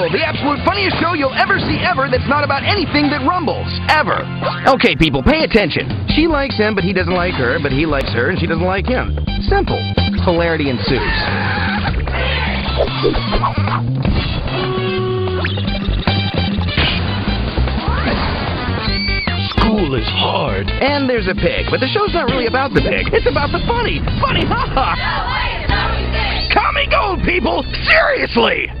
Rumble, the absolute funniest show you'll ever see ever that's not about anything that rumbles. Ever. Okay, people, pay attention. She likes him, but he doesn't like her, but he likes her, and she doesn't like him. Simple. Hilarity ensues. School is hard. And there's a pig, but the show's not really about the pig. It's about the funny. Funny, ha ha. Coming gold, people! Seriously!